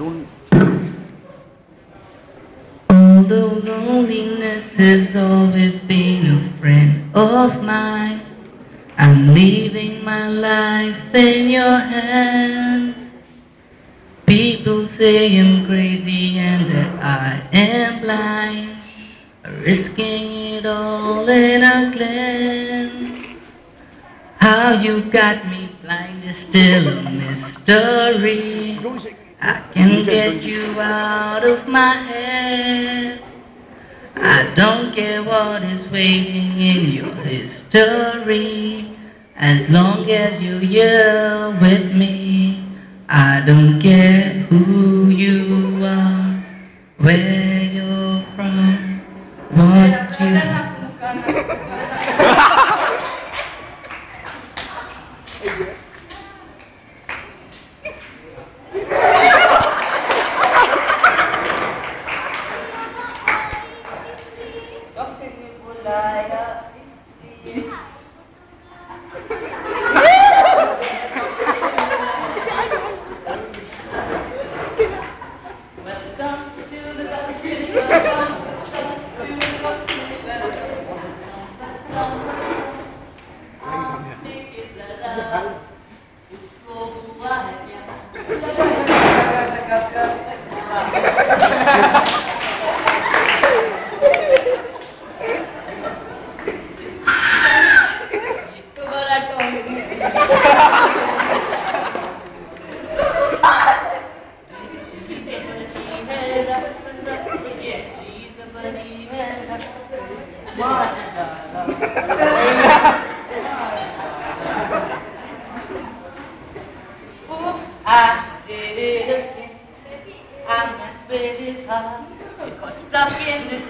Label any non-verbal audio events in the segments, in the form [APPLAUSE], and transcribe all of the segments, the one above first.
Don't. Although loneliness has always been a friend of mine, I'm leaving my life in your hands. People say I'm crazy and that I am blind, risking it all in a glance. How you got me blind is still a mystery. I can get you out of my head. I don't care what is waiting in your history. As long as you're here with me, I don't care who you are, where you're from, what you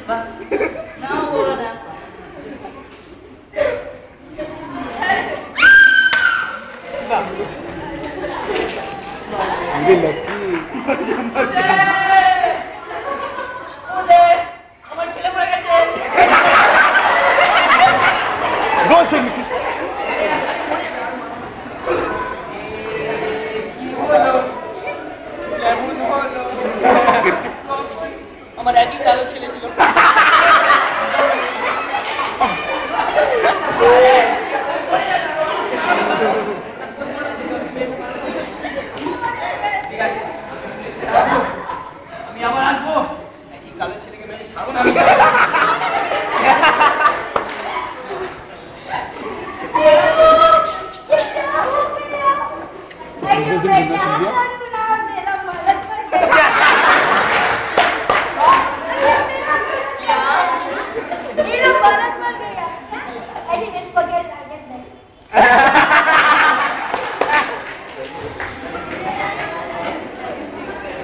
but now what happened? 이게 몇 개? I'll get next.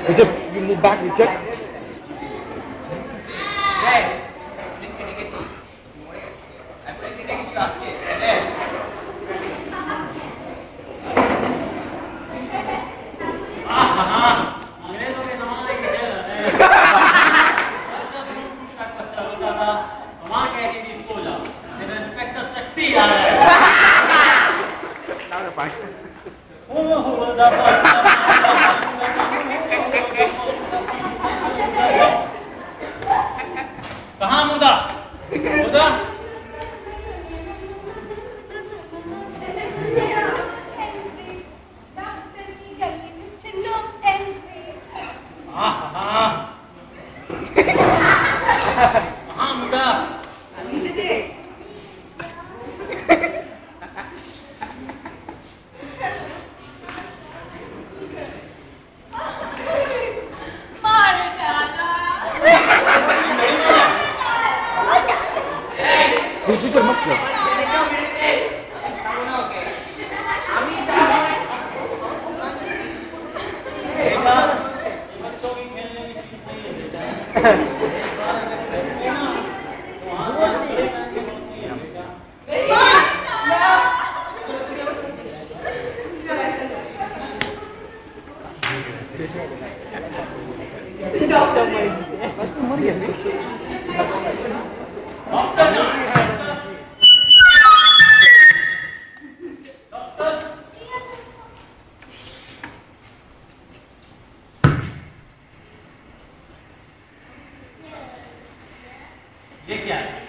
Richard, you move back. कहाँ मुदा मुदा Doctor की [LAUGHS] Repeat मत करो Você acha que eu morri? ये क्या है